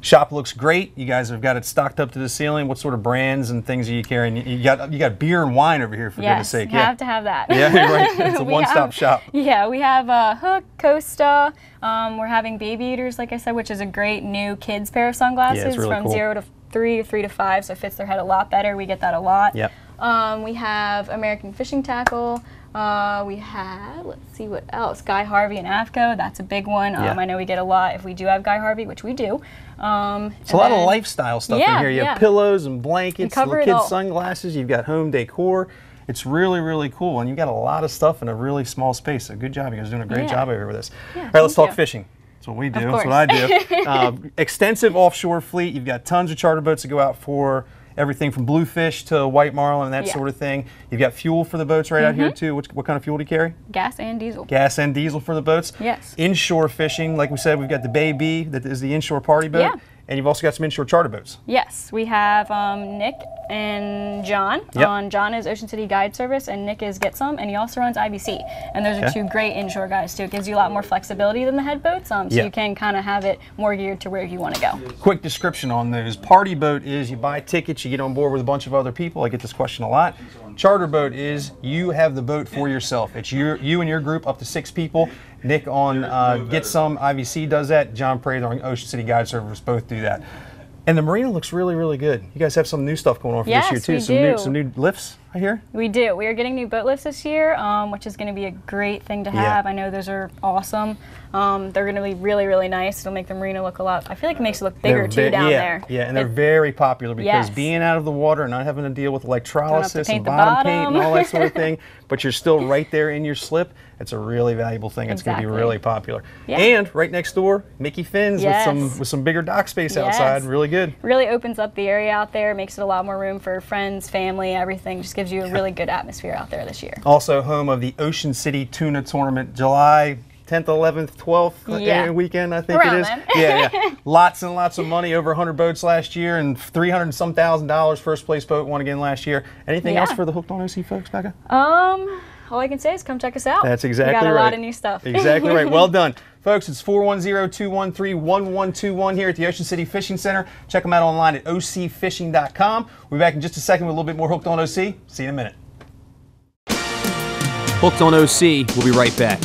Shop looks great. You guys have got it stocked up to the ceiling. What sort of brands and things are you carrying? You got you got beer and wine over here for goodness sake. you have to have that. Yeah, right. It's a one-stop have- shop. Yeah, we have uh, Huk, Costa. Um, we're having Babiators, like I said, which is a great new kids pair of sunglasses really from cool. zero to three, or three to five, so it fits their head a lot better. We get that a lot. Yep. Um, we have American Fishing Tackle. Uh, we have, let's see what else, Guy Harvey and AFTCO. That's a big one. Um, Yeah. I know we get a lot if we do have Guy Harvey, which we do. Um, It's a lot of lifestyle stuff yeah, in here. You yeah. have pillows and blankets, cover little it kids sunglasses. You've got home decor. It's really, really cool, and you've got a lot of stuff in a really small space. So good job. You guys are doing a great job over here with this. All right, let's talk you. fishing. That's what we do. That's what I do. uh, extensive offshore fleet. You've got tons of charter boats to go out for everything from bluefish to white marlin and that Yeah. sort of thing. You've got fuel for the boats right out here Mhm. too. What, what kind of fuel do you carry? Gas and diesel. Gas and diesel for the boats. Yes. Inshore fishing, like we said, we've got the Bay B that is the inshore party boat, Yeah. and you've also got some inshore charter boats. Yes, we have um, Nick and John. Yep. On John is Ocean City Guide Service, and Nick is Get Some, and he also runs IBC. And those are two great inshore guys too. It gives you a lot more flexibility than the head boats, um, so Yeah. you can kind of have it more geared to where you want to go. Quick description on those. Party boat is you buy tickets, you get on board with a bunch of other people. I get this question a lot. Charter boat is you have the boat for yourself. It's your, you and your group up to six people. Nick on uh, Get Some IVC does that. John Prather on Ocean City Guide Service both do that. And the marina looks really, really good. You guys have some new stuff going on for Yes, this year too. we some new do. some new lifts, I hear. We do. We are getting new boat lifts this year, um, which is going to be a great thing to Yeah. have. I know those are awesome. Um, they're going to be really, really nice. It'll make the marina look a lot. I feel like it makes it look bigger too down yeah, there. Yeah, and they're It- very popular because Yes. being out of the water and not having to deal with electrolysis and the bottom, paint and all that sort of thing, but you're still right there in your slip. It's a really valuable thing. It's going to be really popular. Yeah. And right next door, Mickey Finn's Yes. with some with some bigger dock space outside. Really good. really opens up the area out there, makes it a lot more room for friends, family, everything. Just gives you a really good atmosphere out there this year. Also home of the Ocean City Tuna Tournament, July 10th, 11th, 12th uh, Yeah. weekend, I think Around it is. then. yeah, yeah. Lots and lots of money, over 100 boats last year, and 300 and some thousand dollars. First place boat won again last year. Anything Yeah. else for the Hooked on OC folks, Becca? Um, all I can say is come check us out. That's exactly right. we got a right. lot of new stuff. Exactly right. Well done. Folks, it's 410-213-1121 here at the Ocean City Fishing Center. Check them out online at ocfishing.com. We'll be back in just a second with a little bit more Hooked on OC. See you in a minute. Hooked on OC. We'll be right back.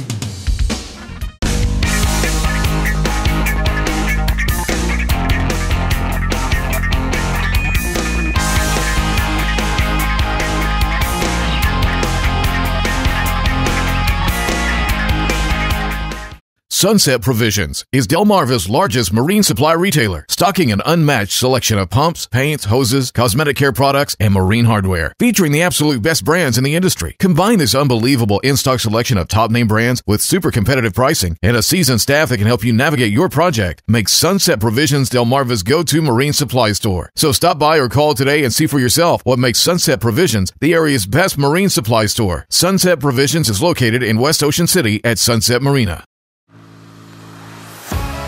Sunset Provisions is Delmarva's largest marine supply retailer, stocking an unmatched selection of pumps, paints, hoses, cosmetic care products, and marine hardware, featuring the absolute best brands in the industry. Combine this unbelievable in-stock selection of top name brands with super competitive pricing and a seasoned staff that can help you navigate your project. Make Sunset Provisions Delmarva's go-to marine supply store. So stop by or call today and see for yourself what makes Sunset Provisions the area's best marine supply store. Sunset Provisions is located in West Ocean City at Sunset Marina.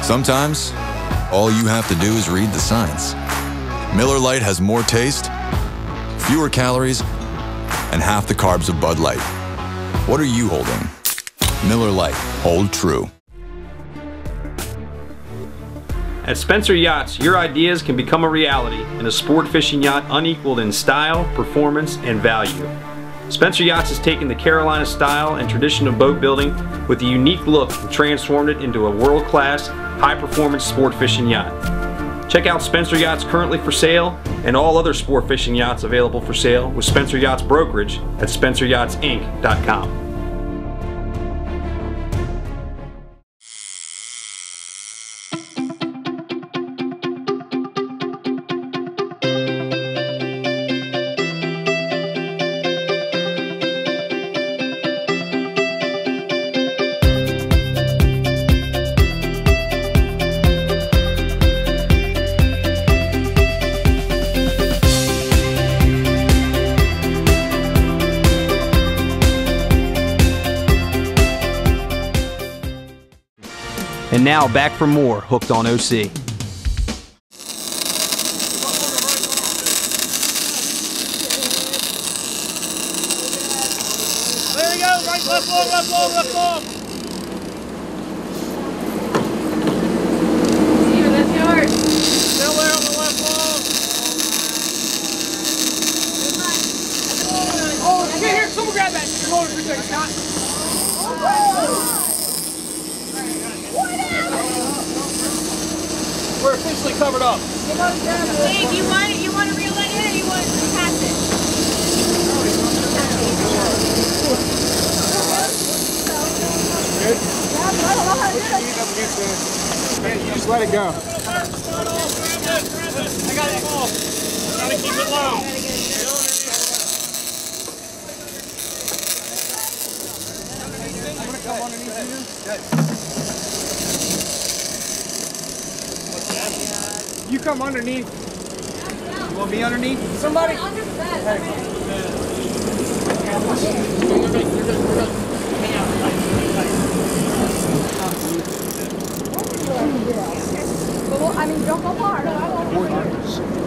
Sometimes, all you have to do is read the signs. Miller Lite has more taste, fewer calories, and half the carbs of Bud Light. What are you holding? Miller Lite, hold true. At Spencer Yachts, your ideas can become a reality in a sport fishing yacht unequaled in style, performance, and value. Spencer Yachts has taken the Carolina style and tradition of boat building with a unique look and transformed it into a world-class, high-performance sport fishing yacht. Check out Spencer Yachts currently for sale and all other sport fishing yachts available for sale with Spencer Yachts brokerage at spenceryachtsinc.com. now back for more Hooked on OC. There you go. Right, left long, left long, left long. Steven, that's yours. Still there on the left long. Oh, here, here, someone grab that. Come on, for a second, Scott. Oh, We're officially covered up. Hey, do you want it? You want to reel that in or you want to pass it? You just let it go. I got it full. Gotta keep it low. You come underneath. You want me underneath? Somebody. I mean, don't go far.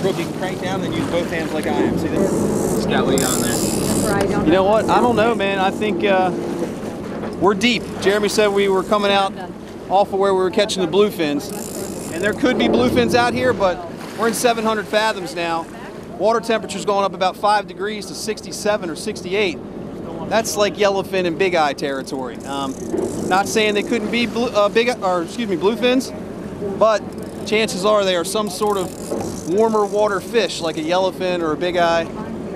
Brooke, you can crank down and use both hands like I am. See this? It's got lead on there. That's where I don't You know what? I don't know, man. I think uh, we're deep. Jeremy said we were coming out off of where we were catching the bluefins. And there could be bluefins out here, but we're in 700 fathoms now. Water temperature's going up about 5 degrees to 67 or 68. That's like yellowfin and big eye territory. Um, not saying they couldn't be blue, uh, big, or excuse me, bluefins, but chances are they are some sort of warmer water fish, like a yellowfin or a big eye,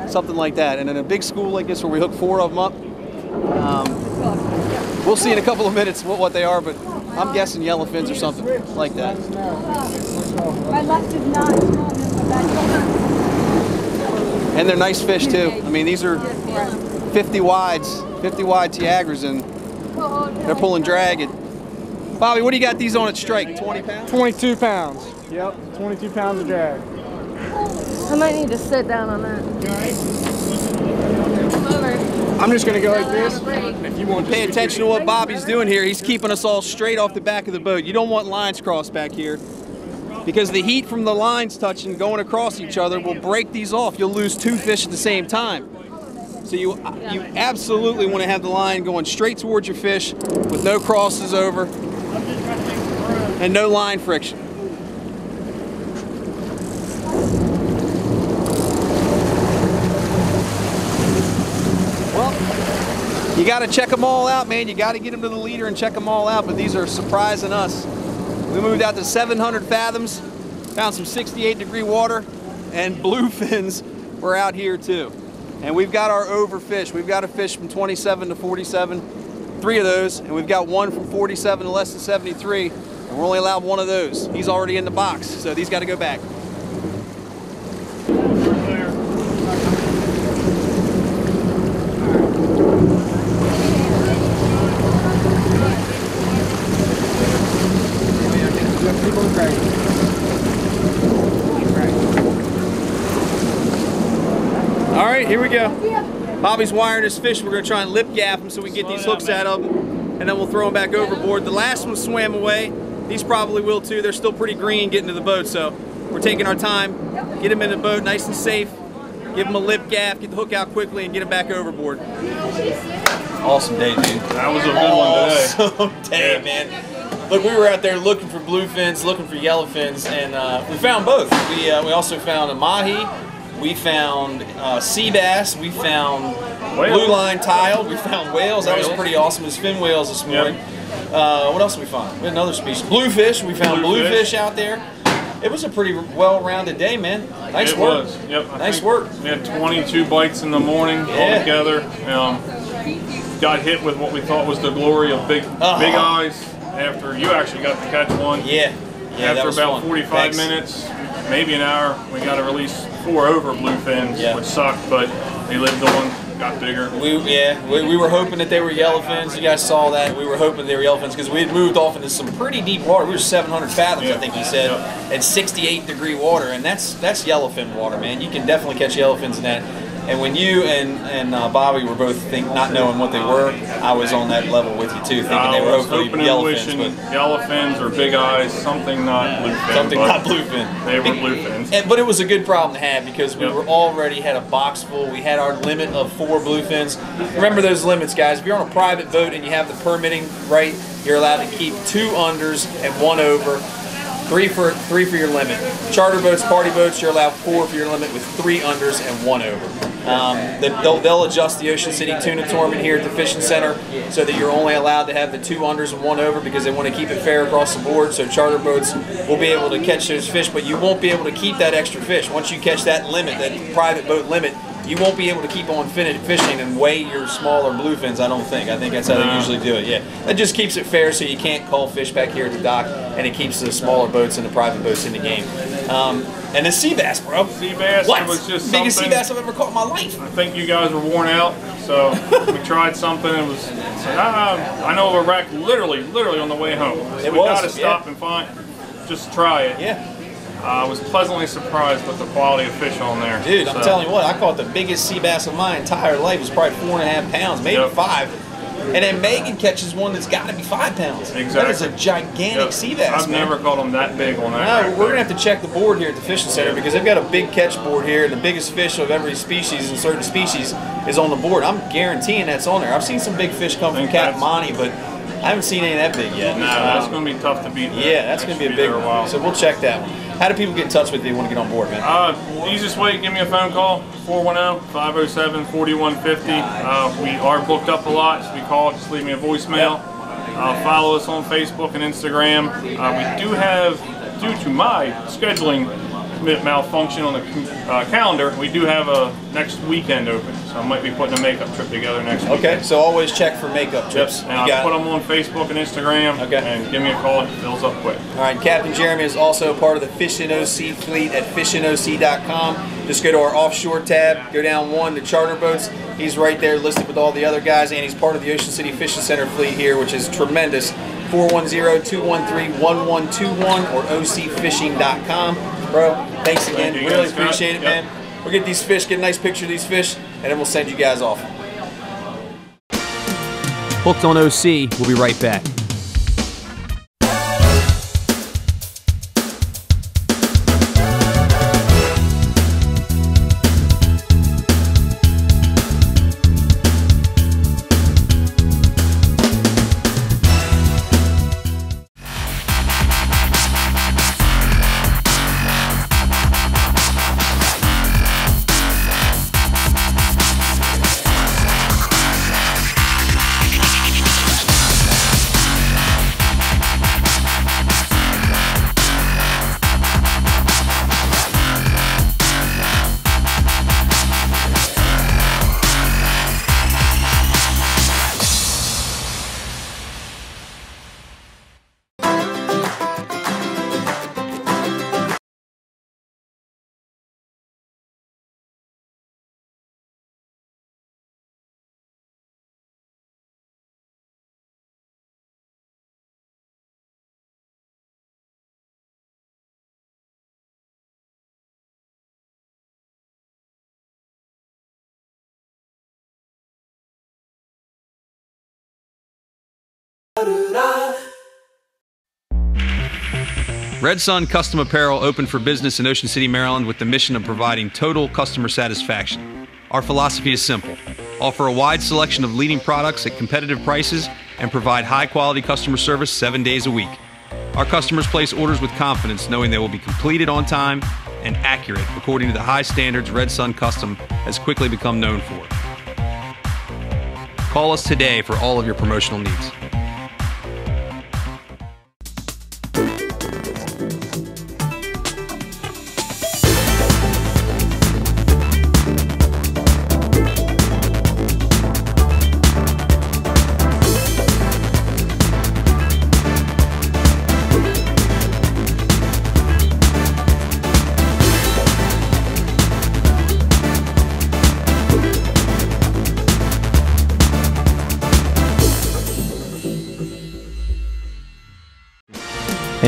something like that. And in a big school like this, where we hook four of them up, um, we'll see in a couple of minutes what, what they are, but I'm guessing yellowfins or something like that. And they're nice fish too. I mean, these are 50 wides, 50 wide Tiagras, and they're pulling drag. Bobby, what do you got these on at strike? 20 pounds? 22 pounds. Yep, 22 pounds of drag. I might need to sit down on that. I'm just gonna go like this. If you want, Pay attention to what Bobby's doing here. He's keeping us all straight off the back of the boat. You don't want lines crossed back here because the heat from the lines touching, going across each other, will break these off. You'll lose two fish at the same time. So you you absolutely want to have the line going straight towards your fish with no crosses over and no line friction. Well, you got to check them all out, man. You got to get them to the leader and check them all out. But these are surprising us. We moved out to 700 fathoms, found some 68 degree water, and bluefins were out here too. And we've got our overfish. We've got a fish from 27 to 47, three of those, and we've got one from 47 to less than 73, and we're only allowed one of those. He's already in the box, so these got to go back. All right, here we go. Bobby's wiring his fish. We're gonna try and lip gaff them so we can get these hooks out of them, and then we'll throw them back overboard. The last one swam away. These probably will too. They're still pretty green getting to the boat, so we're taking our time. Get them in the boat nice and safe. Give them a lip gaff, get the hook out quickly, and get them back overboard. Awesome day, dude. That was a good one today. Awesome day, man. Look, we were out there looking for bluefins, looking for yellowfins, and uh, we found both. We uh, we also found a mahi, we found uh, sea bass, we found Whale. blue line tile, we found whales. That was pretty awesome. It was fin whales this morning. Uh, what else did we find? We had another species. Bluefish. We found Bluefish. bluefish out there. It was a pretty well-rounded day, man. Nice it work. was. Yep. I Nice work. We had 22 bites in the morning Yeah. altogether. Um, got hit with what we thought was the glory of big Uh-huh. big eyes. After you actually got to catch one. Yeah. Yeah, After that was about fun. 45 Thanks. minutes, maybe an hour, we got to release four over bluefins, Yeah. which sucked, but they lived on, got bigger. We yeah, we, we were hoping that they were yellowfins. You guys saw that. We were hoping they were yellowfins because we had moved off into some pretty deep water. We were 700 fathoms, I think he said, at 68 degree water, and that's that's yellowfin water, man. You can definitely catch yellowfins in that. And when you and and uh, Bobby were both think not knowing what they were, I was on that level with you too, thinking I they were hopefully yellowfins, but yellowfins or big eyes, something not bluefin. something not bluefin. They were bluefins. And, but it was a good problem to have because we were already had a box full. We had our limit of four bluefins. Remember those limits, guys. If you're on a private boat and you have the permitting right, you're allowed to keep two unders and one over. Three for three for your limit. Charter boats, party boats, you're allowed four for your limit with three unders and one over. Um, they- they'll, they'll adjust the Ocean City Tuna Tournament here at the Fishing Center so that you're only allowed to have the two unders and one over because they want to keep it fair across the board. So charter boats will be able to catch those fish, but you won't be able to keep that extra fish. Once you catch that limit, that private boat limit, you won't be able to keep on fishing and weigh your smaller bluefins. I don't think. I think that's how they usually do it. Yeah, that just keeps it fair, so you can't call fish back here at the dock, and it keeps the smaller boats and the private boats in the game. Um, and the sea bass, bro. Sea bass, What? it was just biggest sea bass I've ever caught in my life. I think you guys were worn out, so we tried something. It was, said, ah, I know of a wreck literally, literally on the way home. So It we was, got to stop yeah. and find, just try it. Yeah. I was pleasantly surprised with the quality of fish on there. Dude, I'm telling you what, I caught the biggest sea bass of my entire life. It was probably four and a half pounds, maybe Yep. five. And then Megan catches one that's got to be five pounds. Exactly. That is a gigantic Yep. sea bass. I've man. never caught them that big on that. No, we're there. gonna have to check the board here at the fishing center because they've got a big catch board here, and the biggest fish of every species and certain species is on the board. I'm guaranteeing that's on there. I've seen some big fish come from Think Cap that's- Monte, but I haven't seen any that big yet. No, that's Um, going to be tough to beat. there. yeah, that's gonna be a big one. So we'll check that one. How do people get in touch with you? Want to get on board, man? Uh, easiest way, give me a phone call, 410-507-4150. Uh, we are booked up a lot, so we call, just leave me a voicemail. Uh, follow us on Facebook and Instagram. Uh, we do have, due to my scheduling malfunction on the uh, calendar, we do have a next weekend open, so I might be putting a makeup trip together next week. Okay, so always check for makeup trips. And You I'll put it. them on Facebook and Instagram, okay. and give me a call, it fills up quick. All right, Captain Jeremy is also part of the Fishing OC fleet at fishingoc.com. Just go to our offshore tab, go down one, the charter boats. He's right there listed with all the other guys, and he's part of the Ocean City Fishing Center fleet here, which is tremendous. 410-213-1121 or ocfishing.com. Bro, thanks again. Thank really guys, Scott. appreciate it, Yep. man. We'll get these fish, get a nice picture of these fish, and then we'll send you guys off. Hooked on OC. We'll be right back. Red Sun Custom Apparel opened for business in Ocean City, Maryland with the mission of providing total customer satisfaction. Our philosophy is simple offer a wide selection of leading products at competitive prices and provide high quality customer service seven days a week. Our customers place orders with confidence knowing they will be completed on time and accurate according to the high standards Red Sun Custom has quickly become known for. Call us today for all of your promotional needs.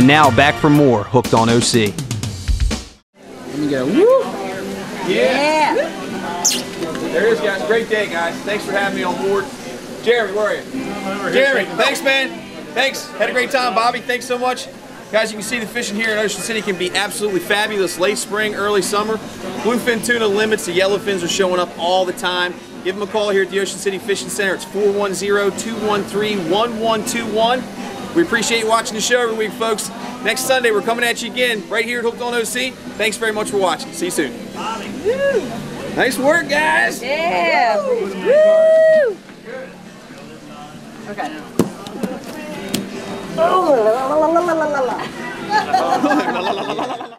And now back for more Hooked on OC. Let me go. Woo! Yeah. There it is, guys. Great day, guys. Thanks for having me on board. Jeremy, where are you? Jeremy, thanks, man. Thanks. Had a great time, Bobby. Thanks so much. Guys, you can see the fishing here in Ocean City can be absolutely fabulous late spring, early summer. Bluefin tuna limits, the yellowfins are showing up all the time. Give them a call here at the Ocean City Fishing Center. It's 410-213-1121. We appreciate you watching the show every week, folks. Next Sunday, we're coming at you again right here at Hooked on OC. Thanks very much for watching. See you soon. Nice work, guys. Yeah. Woo. Okay. Oh, la, la, la.